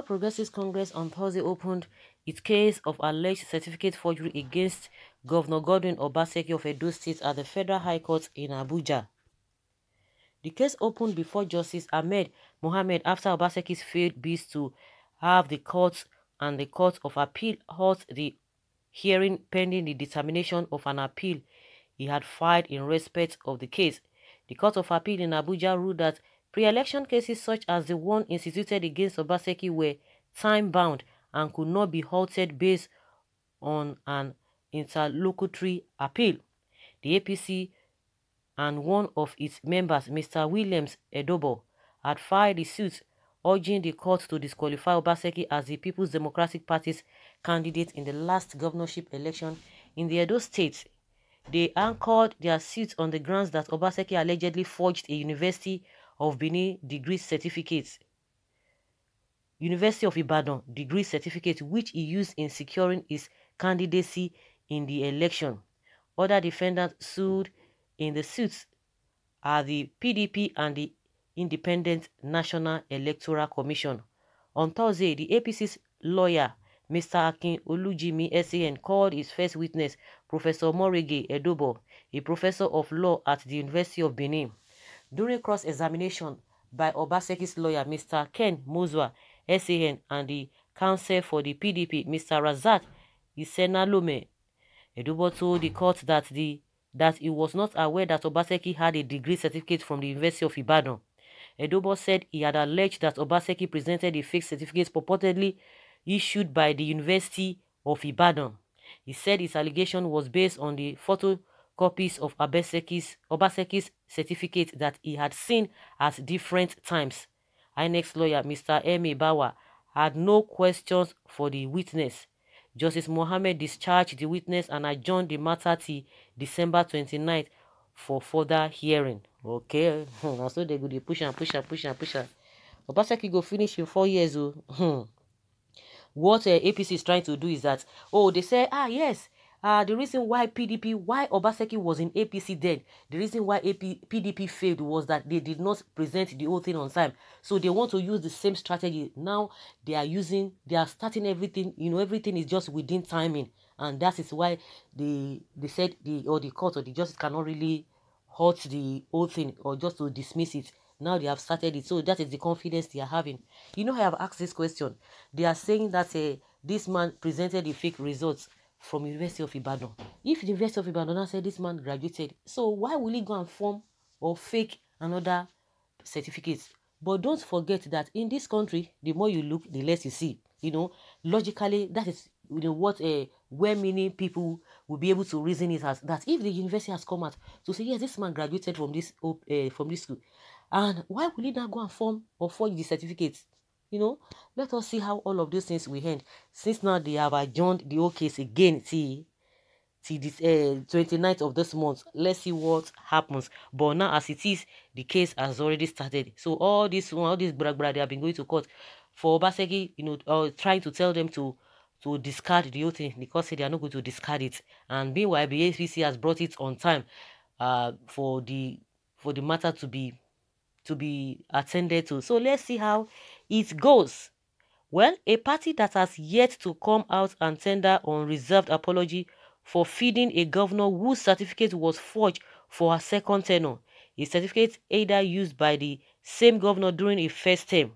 All Progressives Congress on Thursday opened its case of alleged certificate forgery against Governor Godwin Obaseki of Edo State at the Federal High Court in Abuja. The case opened before Justice Ahmed Mohamed after Obaseki's failed bids to have the court and the Court of Appeal halt the hearing pending the determination of an appeal he had filed in respect of the case. The Court of Appeal in Abuja ruled that pre-election cases such as the one instituted against Obaseki were time-bound and could not be halted based on an interlocutory appeal. The APC and one of its members, Mr. Williams Edobo, had filed a suit urging the court to disqualify Obaseki as the People's Democratic Party's candidate in the last governorship election in the Edo State. They anchored their suit on the grounds that Obaseki allegedly forged a University of Benin degree certificate, University of Ibadan degree certificate which he used in securing his candidacy in the election. Other defendants sued in the suits are the PDP and the Independent National Electoral Commission. On Thursday, the APC's lawyer, Mr. Akin Olujimi SAN, called his first witness, Professor Morege Edobo, a professor of law at the University of Benin. During cross-examination by Obaseki's lawyer, Mr. Ken Mozia SAN, and the counsel for the PDP, Mr. Razak Isenalome, Edobo told the court that the that he was not aware that Obaseki had a degree certificate from the University of Ibadan. Edobo said he had alleged that Obaseki presented a fake certificate purportedly issued by the University of Ibadan. He said his allegation was based on the photocopies of Obaseki's, Obaseki's certificate that he had seen at different times. INEC lawyer Mr. M. Bawa had no questions for the witness. Justice Mohammed discharged the witness and adjourned the matter till December 29th for further hearing. Okay, hmm, so they go dey push and push and push and push. Obaseki go finish in four years. Oh. Hmm. What uh, APC is trying to do is that, oh, they say, ah, yes, uh, the reason why PDP, why Obaseki was in APC then, the reason why AP, PDP failed was that they did not present the whole thing on time. So they want to use the same strategy. Now they are using, they are starting everything, you know, everything is just within timing. And that is why they, they said the, or the court or the justice cannot really halt the whole thing or just to dismiss it. Now they have started it. So that is the confidence they are having. You know, I have asked this question. They are saying that uh, this man presented the fake results from University of Ibadan. If University of Ibadan said this man graduated, so why will he go and form or fake another certificate? But don't forget that in this country, the more you look, the less you see. You know, logically, that is you know what uh, where many people will be able to reason it as that if the university has come out to say yes, this man graduated from this uh, from this school, and why will he now go and form or forge the certificates? You know, let us see how all of these things will end. Since now they have adjourned the whole case again, see, till this uh, 29th of this month. Let's see what happens. But now, as it is, the case has already started. So all this, all this brag brag, they have been going to court for Obaseki, you know, uh, trying to tell them to to discard the whole thing because they are not going to discard it. And meanwhile, the has brought it on time uh, for the for the matter to be to be attended to. So let's see how it goes. Well, a party that has yet to come out and tender unreserved apology for feeding a governor whose certificate was forged for a second tenure, a certificate either used by the same governor during a first term.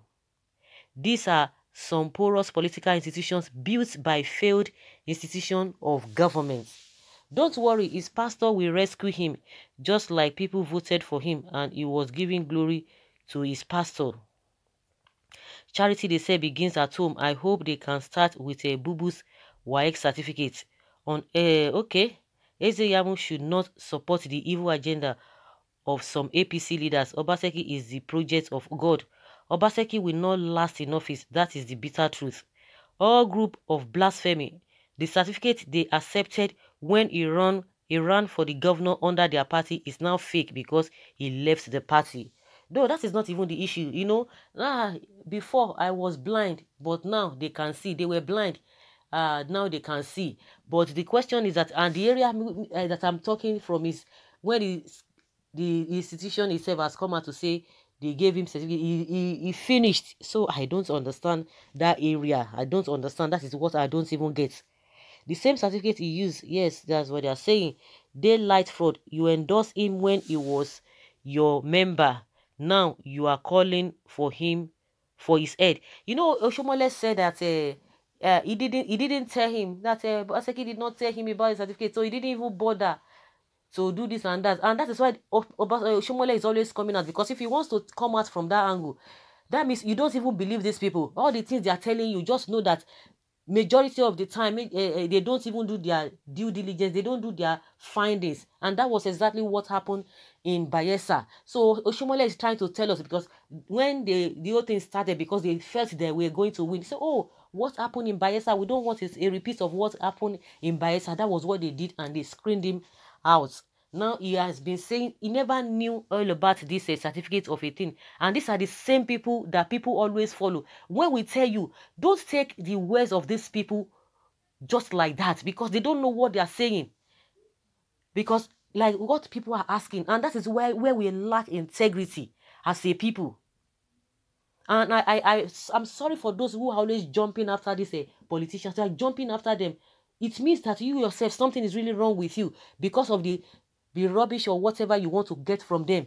These are some porous political institutions built by failed institutions of government. Don't worry, his pastor will rescue him, just like people voted for him and he was giving glory to his pastor. Charity, they say, begins at home. I hope they can start with a Bubu's YX certificate. On uh, okay, Ize-Iyamu should not support the evil agenda of some APC leaders. Obaseki is the project of God. Obaseki will not last in office. That is the bitter truth. All group of blasphemy. The certificate they accepted when he ran, he ran for the governor under their party is now fake because he left the party. Though that is not even the issue, you know. Ah, before I was blind, but now they can see. They were blind, uh, now they can see. But the question is that, and the area uh, that I'm talking from is when the institution itself has come out to say they gave him certificate. He, he, he finished. So I don't understand that area. I don't understand. That is what I don't even get. The same certificate he used, yes, that's what they're saying. Daylight fraud. You endorsed him when he was your member. Now you are calling for him for his head. You know, Oshomole said that uh, uh, he didn't he didn't tell him that uh, Aseki did not tell him about his certificate, so he didn't even bother to do this and that. And that is why Oshomole is always coming out because if he wants to come out from that angle, that means you don't even believe these people. All the things they are telling you, just know that majority of the time uh, uh, they don't even do their due diligence they don't do their findings. And that was exactly what happened in Bayelsa. So Oshiomhole is trying to tell us because when the the whole thing started because they felt they were going to win said oh what happened in Bayelsa? We don't want a repeat of what happened in Bayelsa. That was what they did and they screened him out now he has been saying he never knew all about this uh, certificate of a thing. And these are the same people that people always follow. When we tell you, don't take the words of these people just like that because they don't know what they are saying. Because like what people are asking, and that is where, where we lack integrity as a people. And I, I, I, I'm sorry for those who are always jumping after these uh, politicians. They are jumping after them. It means that you yourself, something is really wrong with you because of the the rubbish or whatever you want to get from them.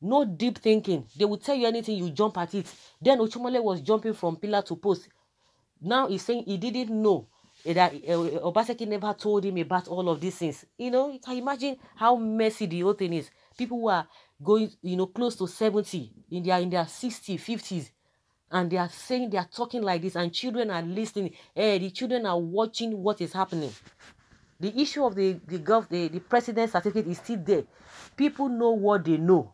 No deep thinking. They will tell you anything, you jump at it. Then Oshiomhole was jumping from pillar to post. Now he's saying he didn't know that uh, Obaseki never told him about all of these things. You know, you can imagine how messy the whole thing is. People who are going, you know, close to 70, in their in their 60s, 50s, and they are saying they are talking like this, and children are listening. Eh, the children are watching what is happening. The issue of the the gov the, the president certificate is still there. People know what they know.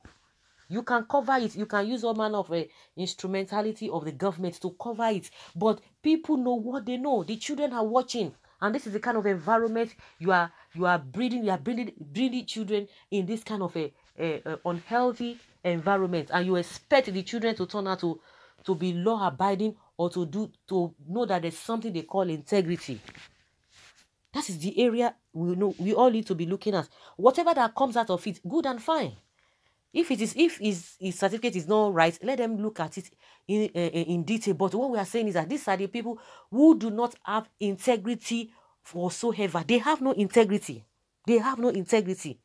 You can cover it. You can use all manner of uh, instrumentality of the government to cover it. But people know what they know. The children are watching. And this is the kind of environment you are you are breeding, you are breeding, breeding children in this kind of a, a, a unhealthy environment. And you expect the children to turn out to, to be law abiding or to do to know that there's something they call integrity. That is the area we know we all need to be looking at. Whatever that comes out of it, good and fine. If it is, if his, his certificate is not right, let them look at it in, uh, in detail. But what we are saying is that these are the people who do not have integrity whatsoever. They have no integrity. They have no integrity.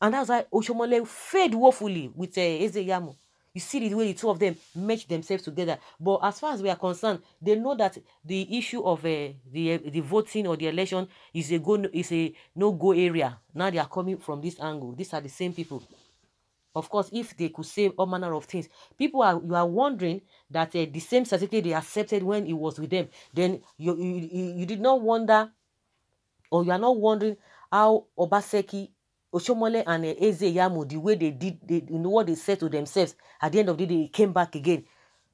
And that's why Oshiomhole failed woefully with uh. You see the way the two of them match themselves together. But as far as we are concerned, they know that the issue of uh, the uh, the voting or the election is a go is a no go area. Now they are coming from this angle. These are the same people. Of course, if they could say all manner of things, people are you are wondering that uh, the same certificate they accepted when it was with them. Then you, you you did not wonder, or you are not wondering how Obaseki Oshiomhole and uh, Ize-Iyamu, the way they did, they, you know what they said to themselves, at the end of the day, they came back again.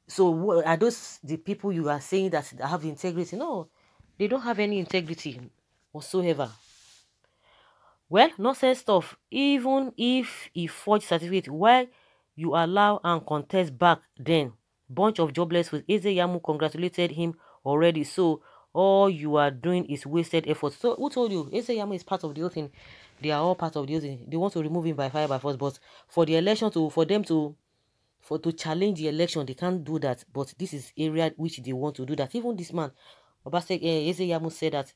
So are those the people you are saying that have integrity? No, they don't have any integrity whatsoever. Well, nonsense stuff. Even if he forged certificate, why you allow and contest back then? Bunch of jobless with Ize-Iyamu congratulated him already. So all you are doing is wasted effort. So who told you? Ize-Iyamu is part of the whole thing they are all part of the. They want to remove him by fire by force, but for the election to for them to for to challenge the election, they can't do that. But this is area which they want to do that. Even this man, Obasek uh, Yamu said that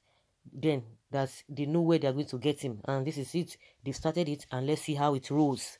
then that they know where they are going to get him, and this is it. They've started it, and let's see how it rolls.